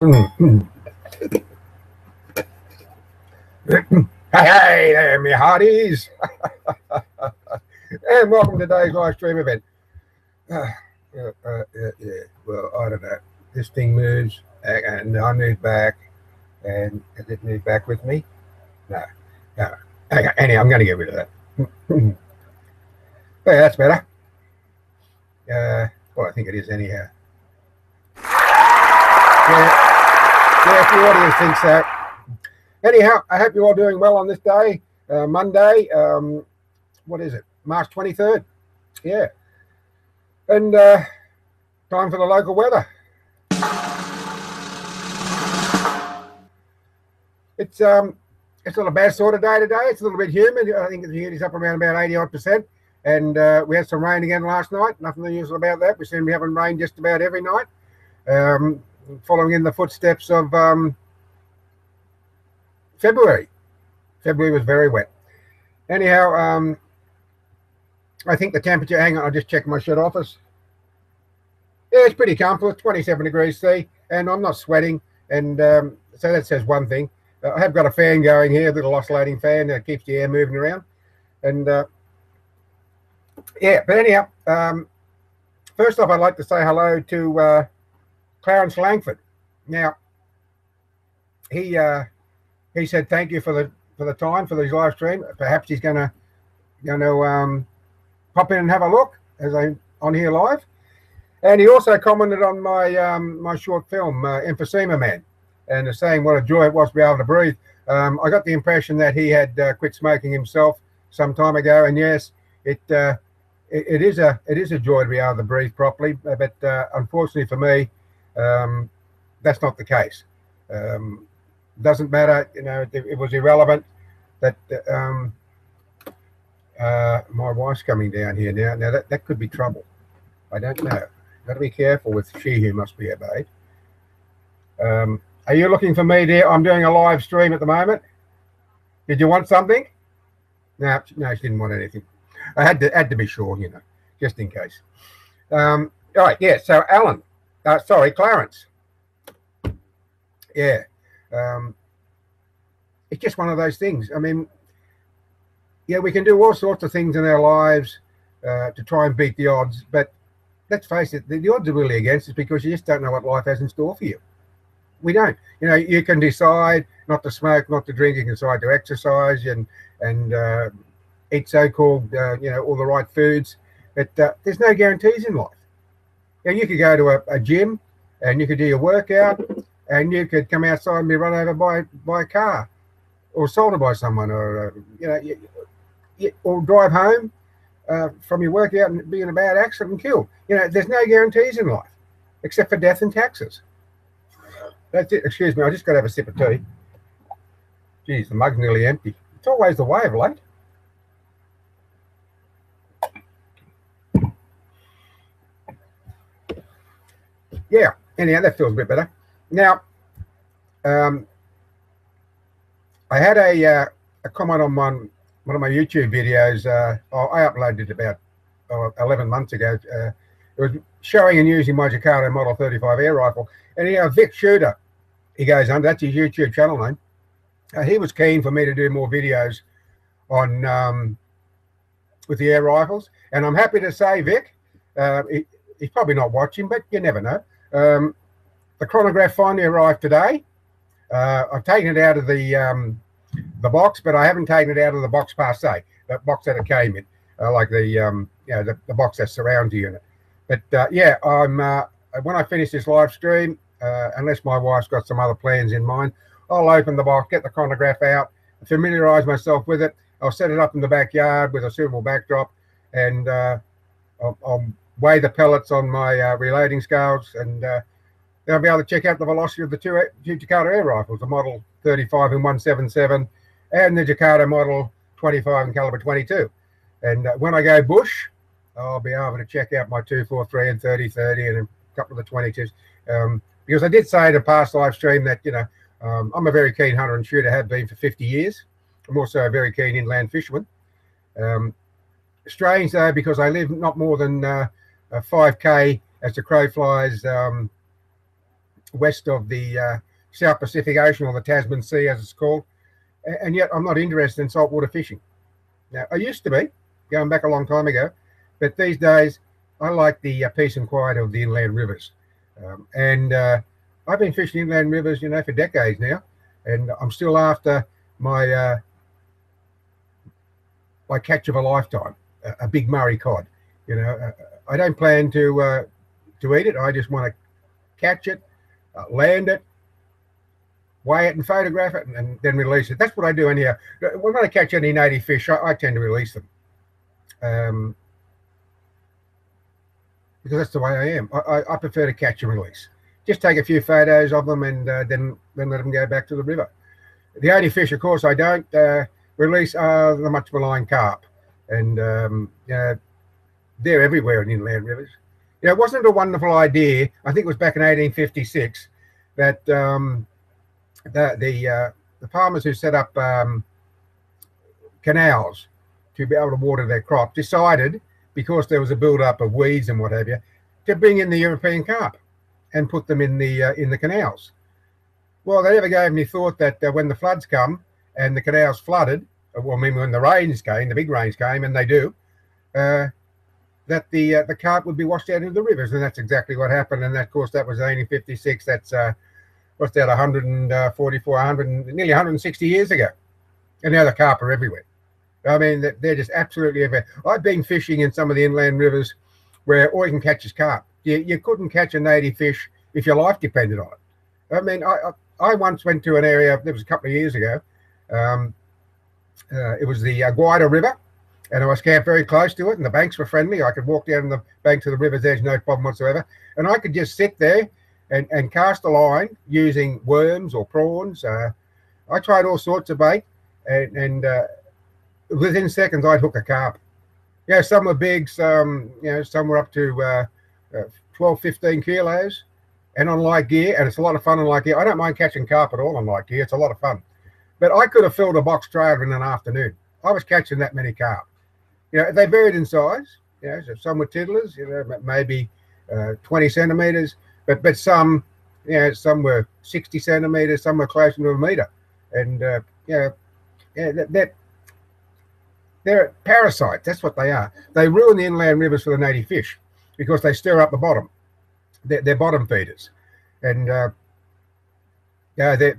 hey, there, me hearties. and welcome to today's live stream event. Uh, uh, uh, yeah, well, I don't know. This thing moves, and I move back, and does it move back with me? No. no. Okay, anyway, I'm going to get rid of that. yeah, that's better. Uh, well, I think it is anyhow. Yeah. Yeah, if the audience thinks that. Anyhow, I hope you're all doing well on this day, uh, Monday. Um, what is it? March 23rd. Yeah. And uh, time for the local weather. It's um, it's not a bad sort of day today. It's a little bit humid. I think the humidity's up around about 80 odd percent. And uh, we had some rain again last night. Nothing unusual about that. We seem to be having rain just about every night. Um, following in the footsteps of um, February. February was very wet. Anyhow, um, I think the temperature, hang on, I'll just check my shed office. Yeah, it's pretty comfortable, 27 degrees C, and I'm not sweating. And um, so that says one thing. Uh, I have got a fan going here, a little oscillating fan that keeps the air moving around. And uh, yeah, but anyhow, um, first off, I'd like to say hello to uh, Clarence Langford. Now, he uh, he said thank you for the for the time for this live stream. Perhaps he's gonna gonna um, pop in and have a look as I on here live. And he also commented on my um, my short film uh, Emphysema Man, and saying what a joy it was to be able to breathe. Um, I got the impression that he had uh, quit smoking himself some time ago, and yes, it, uh, it, it is a it is a joy to be able to breathe properly. But uh, unfortunately for me, um, that's not the case. Um, doesn't matter, you know, it, it was irrelevant. That um, uh, my wife's coming down here now. Now that, that could be trouble. I don't know. Got to be careful with she who must be obeyed. Um, are you looking for me, dear? I'm doing a live stream at the moment. Did you want something? No, no, she didn't want anything. I had to had to be sure, you know, just in case. Um, all right, yeah. So Alan, uh, sorry, Clarence. Yeah. Um, it's just one of those things. I mean, yeah, we can do all sorts of things in our lives uh, to try and beat the odds, but let's face it, the, the, odds are really against us because you just don't know what life has in store for you. We don't. You know, you can decide not to smoke, not to drink. You can decide to exercise and and uh, eat so-called, uh, you know, all the right foods. But uh, there's no guarantees in life. Yeah, you could go to a, a, gym and you could do your workout and you could come outside and be run over by, by a car or assaulted by someone or, uh, you know, you, you, or drive home uh, from your workout and be in a bad accident and killed. You know, there's no guarantees in life except for death and taxes. That's it. Excuse me, I just got to have a sip of tea. Geez, the mug's nearly empty. It's always the way of late. Yeah, anyhow, that feels a bit better. Now, um, I had a, uh, a comment on one, one of my YouTube videos. Uh, oh, I uploaded about oh, 11 months ago. Uh, it was showing and using my Gecado Model 35 air rifle. And Vic Shooter, he goes under, that's his YouTube channel name. Uh, he was keen for me to do more videos on um, with the air rifles. And I'm happy to say, Vic, uh, he, he's probably not watching, but you never know. Um, the chronograph finally arrived today. Uh, I've taken it out of the um, the box, but I haven't taken it out of the box per se, the box that it came in, uh, like the um, you know the, the box that surrounds the unit. But uh, yeah, I'm uh, when I finish this live stream, uh, unless my wife's got some other plans in mind, I'll open the box, get the chronograph out, familiarize myself with it. I'll set it up in the backyard with a suitable backdrop, and uh, I'll, I'll weigh the pellets on my uh, reloading scales, and uh, they'll be able to check out the velocity of the two, two Gecado air rifles, the Model 35 and 177, and the Gecado Model 25 and caliber 22. And uh, when I go bush, I'll be able to check out my 243 and 30 30 and a couple of the 22s. Um, because I did say in a past live stream that, you know, um, I'm a very keen hunter and shooter, have been for 50 years. I'm also a very keen inland fisherman. Um, strange though, because I live not more than uh, 5k as the crow flies um, west of the uh, South Pacific Ocean or the Tasman Sea, as it's called. And yet I'm not interested in saltwater fishing. Now, I used to be, going back a long time ago, but these days I like the uh, peace and quiet of the inland rivers. Um, and uh, I've been fishing inland rivers, you know, for decades now, and I'm still after my uh, my catch of a lifetime, a, a big Murray cod. You know, uh, I don't plan to uh, to eat it. I just want to catch it, uh, land it, weigh it, and photograph it, and, and, then release it. That's what I do anyhow. When I catch any native fish, I, I tend to release them. Um, because that's the way I am. I, I, I, prefer to catch and release. Just take a few photos of them and uh, then then let them go back to the river. The only fish, of course, I don't uh, release are the much maligned carp, and um, you know, they're everywhere in inland rivers. You know, it wasn't a wonderful idea. I think it was back in 1856 that um, the the, uh, the farmers who set up um, canals to be able to water their crop decided because there was a build-up of weeds and what have you to bring in the European carp and put them in the uh, in the canals. Well, they never gave me thought that uh, when the floods come and the canals flooded, uh, well, I mean when the rains came, the big rains came, and they do, uh, that the uh, the carp would be washed out into the rivers, and that's exactly what happened. And of course, that was 1856. That's uh, what's that, 144, 100, nearly 160 years ago, and now the carp are everywhere. I mean, they're just absolutely everywhere. I've been fishing in some of the inland rivers where all you can catch is carp. You, you couldn't catch a native fish if your life depended on it. I mean, I, I, once went to an area, it was a couple of years ago. Um, uh, it was the uh, Gwydir River, and I was camped very close to it, and the banks were friendly. I could walk down the bank to the river's edge, no problem whatsoever. And I could just sit there and, and cast a line using worms or prawns. Uh, I tried all sorts of bait, and, and uh, within seconds, I'd hook a carp. Yeah, some were big, some, you know, some were up to uh, uh, 12, 15 kilos and on light gear. And it's a lot of fun on light gear. I don't mind catching carp at all on light gear. It's a lot of fun. But I could have filled a box trailer in an afternoon. I was catching that many carp. You know, they varied in size. You know, so some were tiddlers, you know, maybe uh, 20 centimeters, but but some, you know, some were 60 centimeters, some were closer to a meter. And, uh, you know, yeah, that, that they're parasites. That's what they are. They ruin the inland rivers for the native fish because they stir up the bottom. They're, they're bottom feeders, and uh, yeah, they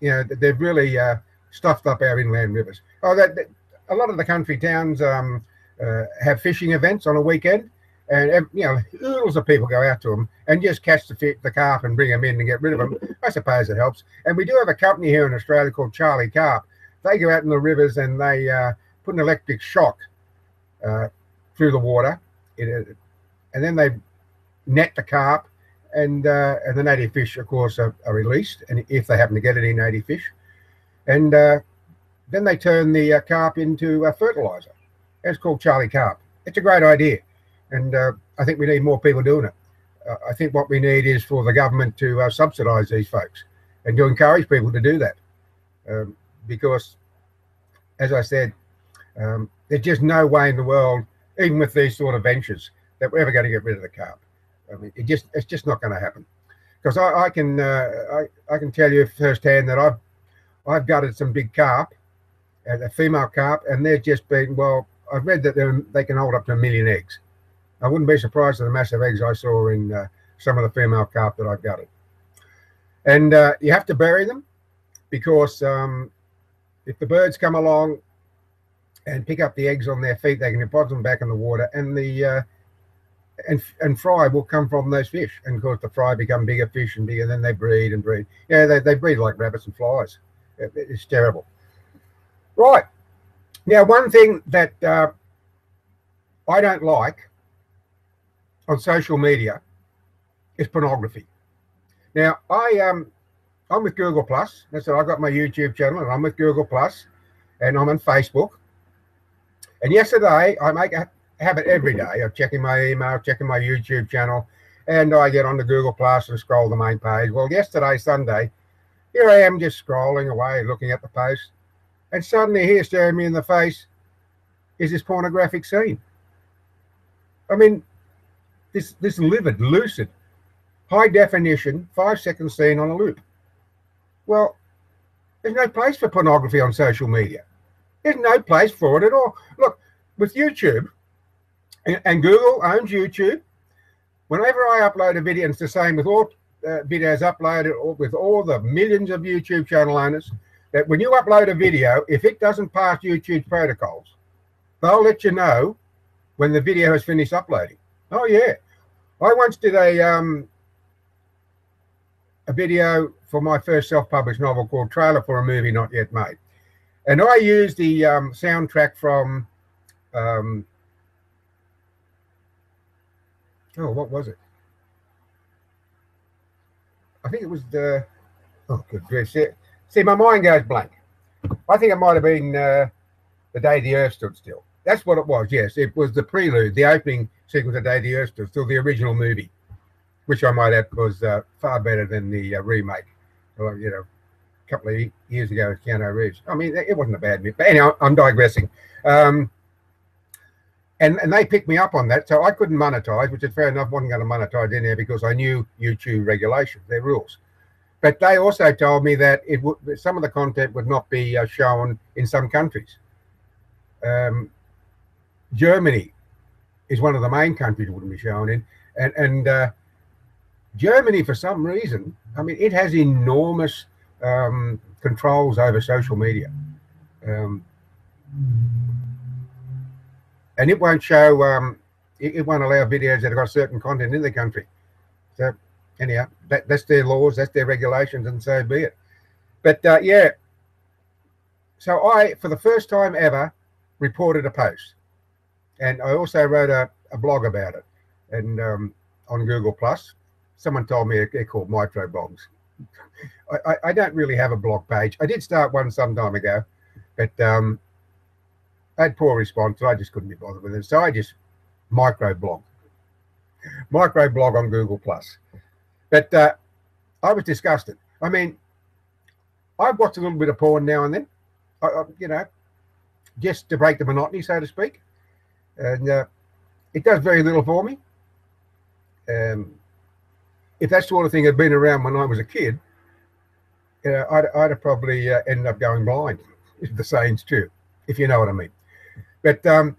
you know they've really uh, stuffed up our inland rivers. Oh, that, that a lot of the country towns um, uh, have fishing events on a weekend, and you know oodles of people go out to them and just catch the the carp and bring them in and get rid of them. I suppose it helps. And we do have a company here in Australia called Charlie Carp. They go out in the rivers and they uh, put an electric shock uh, through the water, it, and then they net the carp, and uh, and the native fish, of course, are, are, released, and if they happen to get any native fish, and uh, then they turn the uh, carp into uh, fertilizer. It's called Charlie Carp. It's a great idea, and uh, I think we need more people doing it. I think what we need is for the government to subsidise these folks and to encourage people to do that, um, because, as I said, um, there's just no way in the world, even with these sort of ventures, that we're ever going to get rid of the carp. I mean, it just it's just not going to happen. Because I, I, can uh, I, I can tell you firsthand that I've I've gutted some big carp, uh, a female carp, and they're just been well. I've read that they can hold up to a million eggs. I wouldn't be surprised at the massive eggs I saw in uh, some of the female carp that I've gutted. And uh, you have to bury them because um, if the birds come along and pick up the eggs on their feet. They can deposit them back in the water, and the uh, and and fry will come from those fish. And of course, the fry become bigger fish and bigger. And then they breed and breed. Yeah, they, they breed like rabbits and flies. It, it's terrible. Right now, one thing that uh, I don't like on social media is pornography. Now, I um, I'm with Google Plus. That's it. I've got my YouTube channel, and I'm with Google Plus, and I'm on Facebook. And yesterday, I make a habit every day of checking my email, checking my YouTube channel, and I get on the Google Plus and scroll the main page. Well, yesterday, Sunday, here I am just scrolling away, looking at the post, and suddenly here staring me in the face is this pornographic scene. I mean, this this livid, lucid, high definition, five second scene on a loop. Well, there's no place for pornography on social media. There's no place for it at all. Look, with YouTube, and, and Google owns YouTube. Whenever I upload a video, and it's the same with all uh, videos uploaded with all the millions of YouTube channel owners, that when you upload a video, if it doesn't pass YouTube's protocols, they'll let you know when the video has finished uploading. Oh yeah, I once did a um, a video for my first self-published novel called "Trailer for a Movie Not Yet Made," and I used the um, soundtrack from um, oh, what was it? I think it was the oh, good grief! See, my mind goes blank. I think it might have been uh, the day the Earth stood still. That's what it was. Yes, it was the prelude, the opening sequence of Day the Earth stood still, the original movie, which I might add was uh, far better than the uh, remake. Well, you know, a couple of years ago with Keanu Reeves. I mean, it wasn't a bad movie. But anyhow, I'm digressing. Um, and and they picked me up on that, so I couldn't monetize, which is fair enough. I wasn't going to monetize in there because I knew YouTube regulations, their rules. But they also told me that it would some of the content would not be uh, shown in some countries. Um, Germany is one of the main countries it wouldn't be shown in, and and uh, Germany for some reason, I mean, it has enormous um, controls over social media. Um, and it won't show um, it, it, won't allow videos that have got certain content in the country so anyhow that, that's their laws that's their regulations and so be it. But uh, yeah. So i for the first time ever reported a post. And i also wrote a, a blog about it. And um, on google plus someone told me they're called micro blogs I, I, don't really have a blog page. I did start one some time ago but um, I had poor response, I just couldn't be bothered with it. So I just micro blog, micro blog on Google Plus. But uh, I was disgusted. I mean, I watch a little bit of porn now and then, I, I, you know, just to break the monotony, so to speak. And uh, it does very little for me. Um, if that sort of thing had been around when I was a kid, you know, I'd, I'd have probably uh, ended up going blind, the saying's true, if you know what I mean. But um,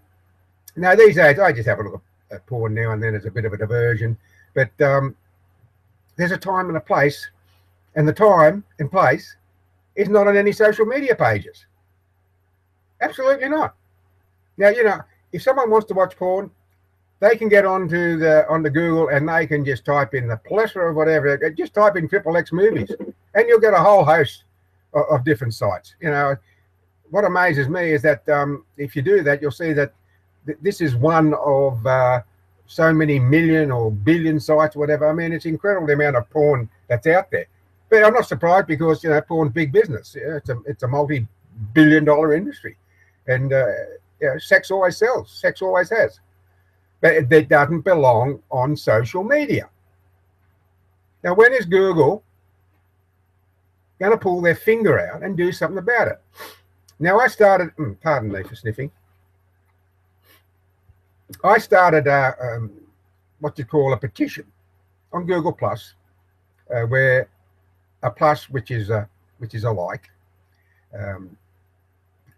now these days, I just have a look at porn now and then as a bit of a diversion. But um, there's a time and a place, and the time and place is not on any social media pages. Absolutely not. Now, you know, if someone wants to watch porn, they can get onto the onto Google and they can just type in the plethora of whatever. Just type in triple X movies, and you'll get a whole host of, of different sites. You know, what amazes me is that um, if you do that, you'll see that th this is one of uh, so many million or billion sites, whatever. I mean, it's incredible the amount of porn that's out there. But I'm not surprised because you know porn's big business. Yeah, it's a it's a multi-billion-dollar industry, and uh, sex always sells. Sex always has, but it, it doesn't belong on social media. Now, when is Google going to pull their finger out and do something about it? Now I started, mm, pardon me for sniffing. I started a, um, what you call a petition on Google Plus, uh, where a plus, which is a which is a like, um,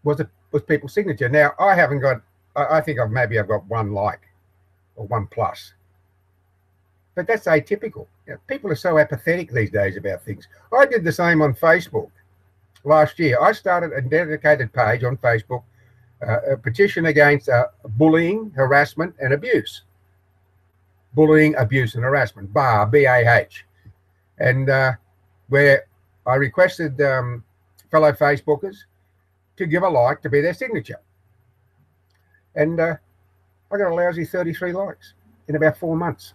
was a was people's signature. Now I haven't got. I, I think I've maybe I've got one like or one plus, but that's atypical. You know, people are so apathetic these days about things. I did the same on Facebook last year, I started a dedicated page on Facebook, uh, a petition against uh, bullying, harassment, and abuse. Bullying, abuse, and harassment, BAH, B-A-H. And uh, where I requested um, fellow Facebookers to give a like to be their signature. And uh, I got a lousy 33 likes in about four months.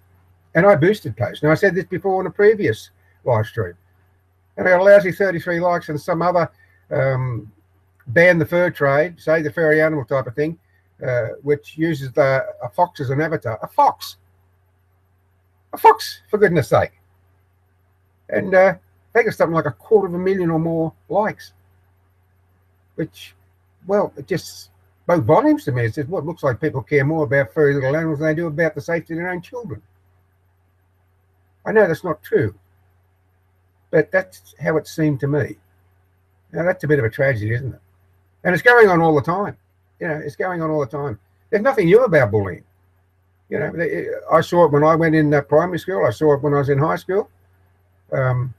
And I boosted posts. Now, I said this before on a previous live stream and I got a lousy 33 likes and some other um, ban the fur trade, say the furry animal type of thing, uh, which uses the, a fox as an avatar. A fox. A fox, for goodness sake. And uh, they got something like a quarter of a million or more likes, which, well, it just spoke volumes to me. It says, what looks like people care more about furry little animals than they do about the safety of their own children. I know that's not true, but that's how it seemed to me. Now that's a bit of a tragedy, isn't it? And it's going on all the time. You know, it's going on all the time. There's nothing new about bullying. You know, I saw it when I went in uh, primary school. I saw it when I was in high school. Um,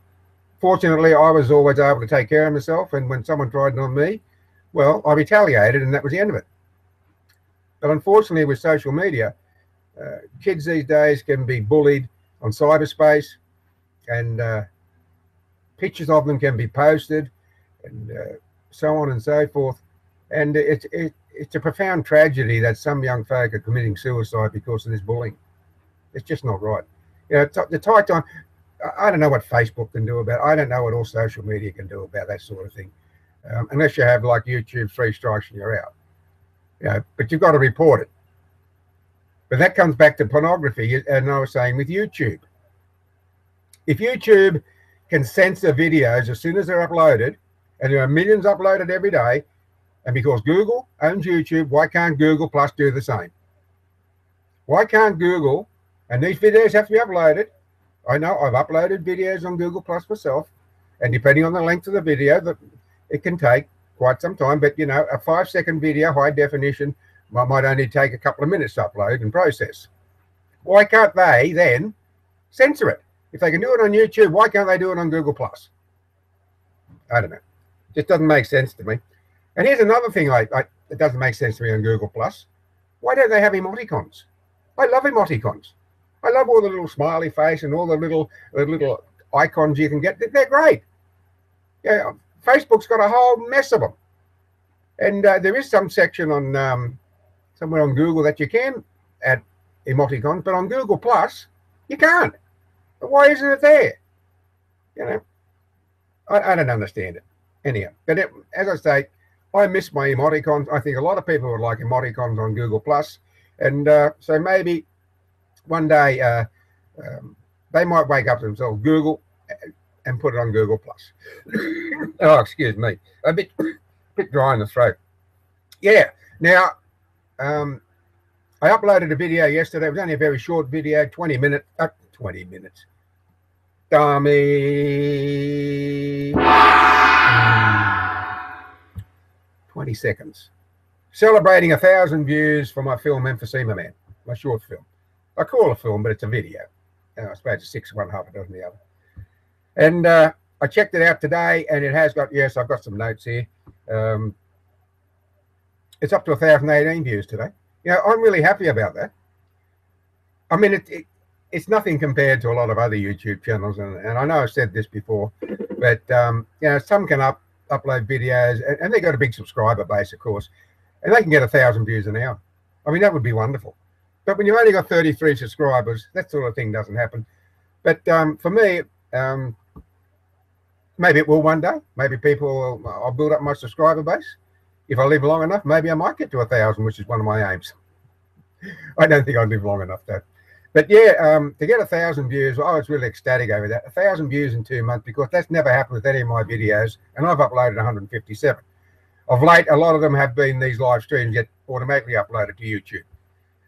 fortunately, I was always able to take care of myself. And when someone tried it on me, well, I retaliated, and that was the end of it. But unfortunately, with social media, uh, kids these days can be bullied on cyberspace, and uh, pictures of them can be posted, and uh, so on and so forth. And it's it, it's a profound tragedy that some young folk are committing suicide because of this bullying. It's just not right. You know, the tight time. I don't know what Facebook can do about. It. I don't know what all social media can do about that sort of thing, um, unless you have like YouTube three strikes and you're out. You know, but you've got to report it. But that comes back to pornography, and I was saying with YouTube. If YouTube can censor videos as soon as they're uploaded, and there are millions uploaded every day, and because Google owns YouTube, why can't Google Plus do the same? Why can't Google, and these videos have to be uploaded. I know I've uploaded videos on Google Plus myself, and depending on the length of the video, that it can take quite some time. But you know, a five second video, high definition, might only take a couple of minutes to upload and process. Why can't they then censor it? If they can do it on YouTube, why can't they do it on Google Plus? I don't know. Just doesn't make sense to me. And here's another thing I, I doesn't make sense to me on Google Plus. Why don't they have emoticons? I love emoticons. I love all the little smiley face and all the little the little icons you can get. They're great. Yeah, Facebook's got a whole mess of them. And uh, there is some section on um, somewhere on Google that you can add emoticons, but on Google Plus you can't. Why isn't it there? You know, I, I don't understand it. Anyhow, but it, as I say, I miss my emoticons. I think a lot of people would like emoticons on Google Plus, and uh, so maybe one day uh, um, they might wake up to themselves Google and put it on Google Plus. oh, excuse me, a bit bit dry in the throat. Yeah. Now, um, I uploaded a video yesterday. It was only a very short video, 20 minutes. Uh, 20 minutes. Dummy. 20 seconds. Celebrating a thousand views for my film Emphysema Man, my short film. I call it a film, but it's a video. Uh, I suppose it's six, one half a dozen the other. And uh, I checked it out today, and it has got, yes, I've got some notes here. Um, it's up to 1,018 views today. You know, I'm really happy about that. I mean, it, it, it's nothing compared to a lot of other YouTube channels, and, and I know I've said this before, but um, you know, some can up upload videos, and, and they got a big subscriber base, of course, and they can get a thousand views an hour. I mean, that would be wonderful. But when you've only got 33 subscribers, that sort of thing doesn't happen. But um, for me, um, maybe it will one day. Maybe people, will, I'll build up my subscriber base. If I live long enough, maybe I might get to a thousand, which is one of my aims. I don't think I'll live long enough though. But yeah, um, to get a thousand views, I was really ecstatic over that. A thousand views in two months because that's never happened with any of my videos, and I've uploaded 157. Of late, a lot of them have been these live streams get automatically uploaded to YouTube.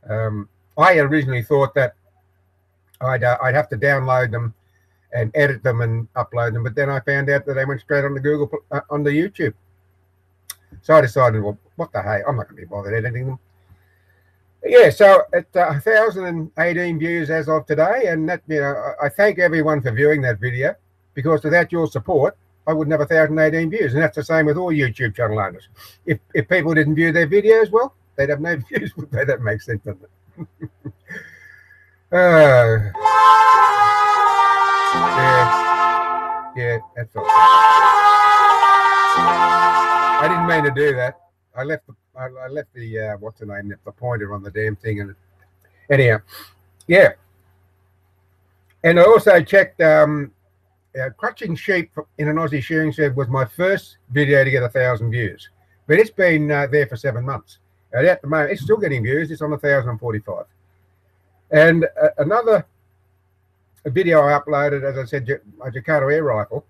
Um, I originally thought that I'd uh, I'd have to download them and edit them and upload them, but then I found out that they went straight on the Google uh, on the YouTube. So I decided, well, what the hey, I'm not going to be bothered editing them. Yeah, so at uh, 1,018 views as of today, and that you know, I thank everyone for viewing that video because without your support, I wouldn't have 1,018 views, and that's the same with all YouTube channel owners. If if people didn't view their videos, well, they'd have no views. that makes sense, doesn't it? uh, yeah, yeah, that's all. I didn't mean to do that. I left the I, I left the uh, what's the name the pointer on the damn thing and anyhow, yeah. And I also checked um, uh, crutching sheep in an Aussie shearing shed was my first video to get a thousand views, but it's been uh, there for seven months. And at the moment, it's still getting views. It's on a thousand and forty-five. And uh, another video I uploaded, as I said, a Gecado air rifle,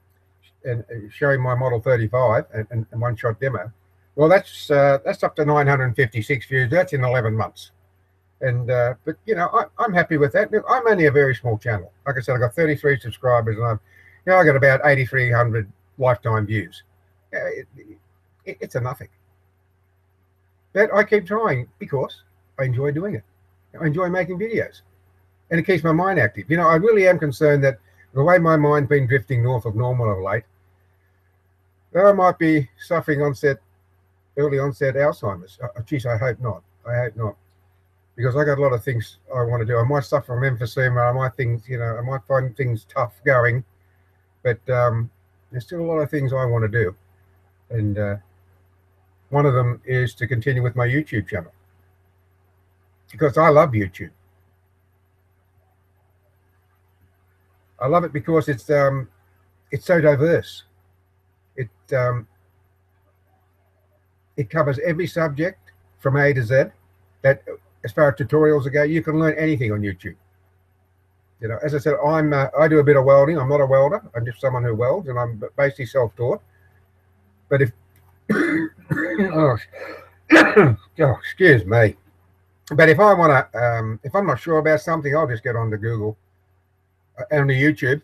and uh, showing my Model 35 and, and, and one-shot demo well, that's uh, that's up to 956 views. That's in 11 months. And uh, but you know, I, am happy with that. I'm only a very small channel. Like I said, I've got 33 subscribers, and I've you know, I got about 8,300 lifetime views. It, it, it's a nothing. But I keep trying because I enjoy doing it. I enjoy making videos, and it keeps my mind active. You know, I really am concerned that the way my mind's been drifting north of normal of late, that I might be suffering onset, early onset Alzheimer's. Geez, I hope not. I hope not because I got a lot of things I want to do. I might suffer from emphysema. I might things, you know, I might find things tough going, but um, there's still a lot of things I want to do, and uh, one of them is to continue with my YouTube channel because I love YouTube. I love it because it's um, it's so diverse. It um, it covers every subject from A to Z. That as far as tutorials go, you can learn anything on YouTube. You know, as I said, I'm uh, I do a bit of welding. I'm not a welder. I'm just someone who welds, and I'm basically self-taught. But if oh, oh, excuse me. But if I want to, um, if I'm not sure about something, I'll just get onto Google, uh, onto YouTube,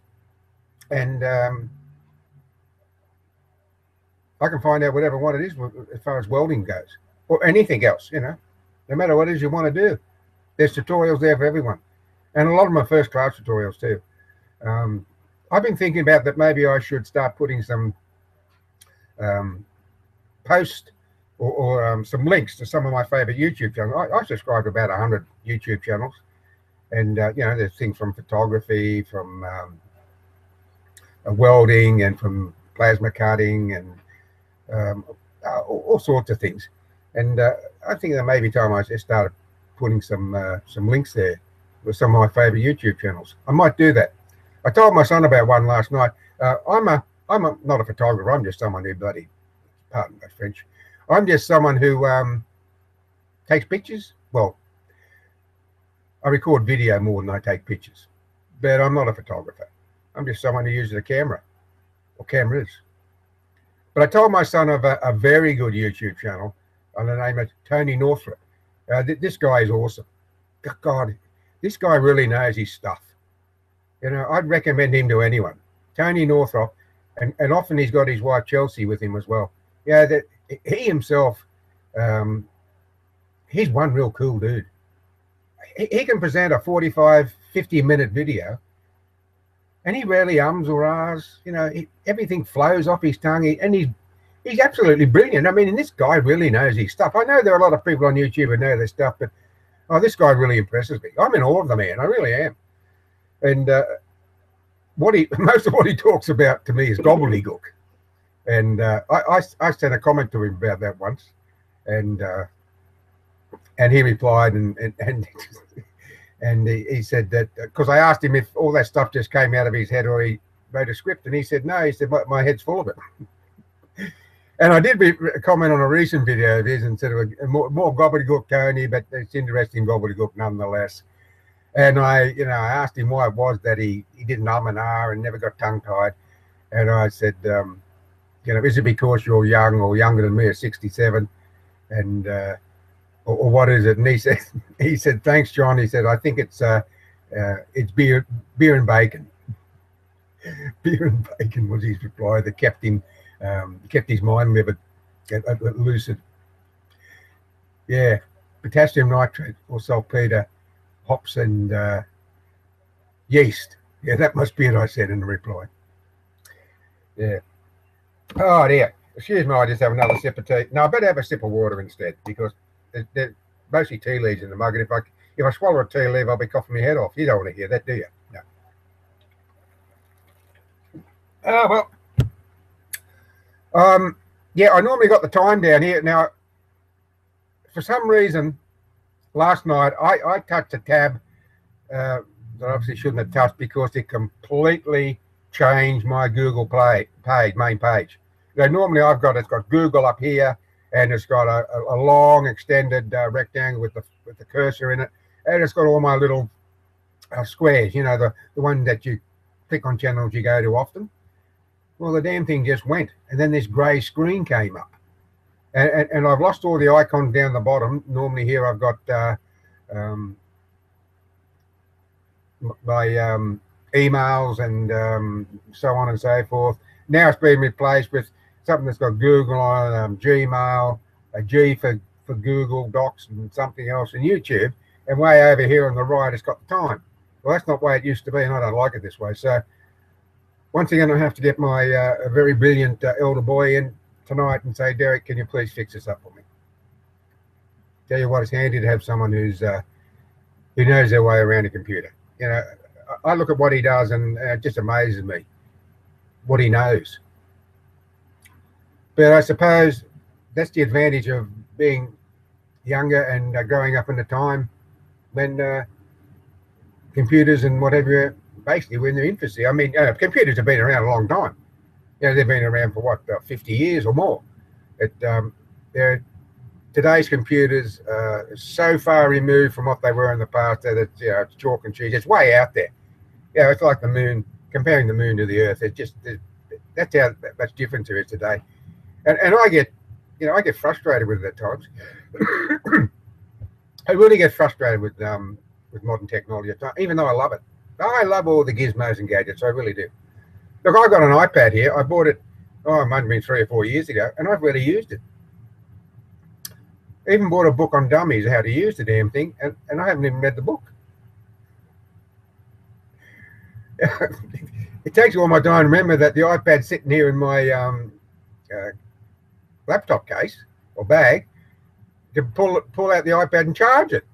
and um, I can find out whatever one it is as far as welding goes, or anything else. You know, no matter what it is you want to do. There's tutorials there for everyone. And a lot of are first class tutorials too. Um, I've been thinking about that maybe I should start putting some um, post or, or um, some links to some of my favorite YouTube channels. I, I subscribe to about 100 YouTube channels. And, uh, you know, there's things from photography, from um, uh, welding, and from plasma cutting, and um, uh, all, all sorts of things. And uh, I think there may be time I just started putting some uh, some links there with some of my favorite YouTube channels. I might do that. I told my son about one last night. Uh, I'm a I'm a, not a photographer. I'm just someone who bloody, pardon my French. I'm just someone who um, takes pictures. Well, I record video more than I take pictures, but I'm not a photographer. I'm just someone who uses a camera or cameras. But I told my son of a, a very good YouTube channel by the name of Tony Northrup. Uh, th- this guy is awesome. God, this guy really knows his stuff. You know, I'd recommend him to anyone. Tony Northrup, and, and often he's got his wife Chelsea with him as well. Yeah, that he himself, um, he's one real cool dude. He, he can present a 45, 50 minute video and he rarely ums or ahs. You know, he, everything flows off his tongue, he, and he's he's absolutely brilliant. I mean, this guy really knows his stuff. I know there are a lot of people on YouTube who know their stuff, but oh, this guy really impresses me. I'm in awe of the man. I really am. And uh, what he most of what he talks about to me is gobbledygook. And uh, I, I, I sent a comment to him about that once, and uh, and he replied and and and, and he, he said that because I asked him if all that stuff just came out of his head or he wrote a script, and he said no. He said my, my head's full of it. And I did comment on a recent video of his and said a more, more gobbledygook Tony, but it's interesting gobbledygook nonetheless. And I, you know, I asked him why it was that he, he didn't um and ah and never got tongue tied. And I said, um, you know, is it because you're young or younger than me at 67? And, uh, or, or, what is it? And he said, he said, thanks, John. He said, I think it's, uh, uh, it's beer, beer and bacon. beer and bacon was his reply that kept him um, kept his mind livid, uh, lucid. Yeah, potassium nitrate or saltpeter, hops and uh, yeast. Yeah, that must be it, I said in the reply. Yeah. Oh, dear. Excuse me, I just have another sip of tea. No, I better have a sip of water instead because there's mostly tea leaves in the mug. And if I, if I swallow a tea leaf, I'll be coughing my head off. You don't want to hear that, do you? No. Oh, well, um, yeah, I normally got the time down here. Now, for some reason, last night I, I touched a tab uh, that I obviously shouldn't have touched because it completely changed my Google Play page, main page. Now, normally I've got it's got Google up here, and it's got a, a long extended uh, rectangle with the with the cursor in it, and it's got all my little uh, squares. You know, the the one that you click on channels you go to often. Well, the damn thing just went, and then this grey screen came up, and, and, and, I've lost all the icons down the bottom. Normally here I've got uh, um, my um, emails and um, so on and so forth. Now it's been replaced with something that's got Google on um, Gmail, a G for, for Google Docs and something else in YouTube. And way over here on the right, it's got the time. Well, that's not the way it used to be, and I don't like it this way. So once again, I have to get my uh, very brilliant uh, elder boy in tonight and say, Derek, can you please fix this up for me? Tell you what, it's handy to have someone who's uh, who knows their way around a computer. You know, I look at what he does and it just amazes me what he knows. But I suppose that's the advantage of being younger and uh, growing up in a time when uh, computers and whatever basically were in their infancy. I mean, uh, computers have been around a long time. You know, they've been around for what, 50 years or more. It, um, today's computers are so far removed from what they were in the past that it's, you know, it's chalk and cheese. It's way out there. Yeah, you know, it's like the moon, comparing the moon to the earth. It's just, that's how that's different to it today. And, and I get, you know, I get frustrated with it at times. I really get frustrated with um, with modern technology even though I love it. I love all the gizmos and gadgets. I really do. Look, I've got an iPad here. I bought it, oh, it might have been three or four years ago, and I've really used it. I even bought a book on dummies, how to use the damn thing, and, and I haven't even read the book. it takes all my time to remember that the iPad's sitting here in my um, uh, laptop case or bag to pull pull out the iPad and charge it.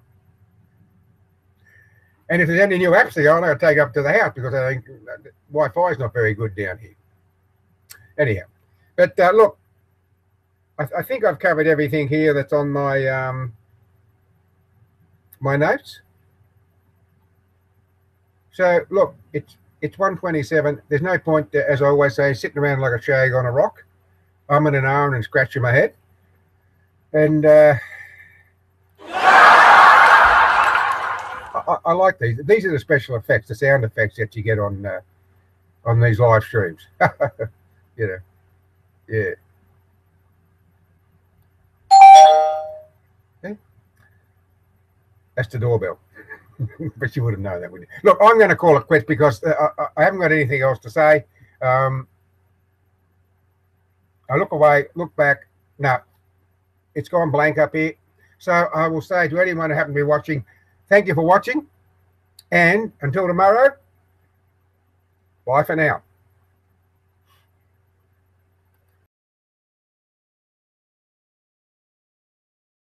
And if there's any new apps there, I'm going to take up to the house because I think Wi-Fi is not very good down here. Anyhow, but uh, look, I, I, think I've covered everything here that's on my um, my notes. So look, it's it's 127. There's no point, as I always say, sitting around like a shag on a rock. I'm in an iron and scratching my head. And uh, I, I, like these. These are the special effects, the sound effects that you get on uh, on these live streams. you know, yeah. That's the doorbell. but you would have known that, wouldn't you? Look, I'm going to call it quits because uh, I, I, haven't got anything else to say. Um, I look away, look back. No, it's gone blank up here. So I will say to anyone who happened to be watching, Thank you for watching. And until tomorrow, bye for now.